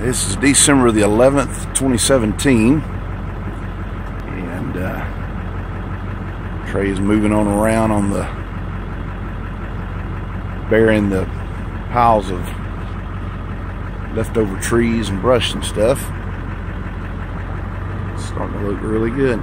This is December the 11th, 2017. And uh, is moving on around on the bearing the piles of leftover trees and brush and stuff. It's starting to look really good.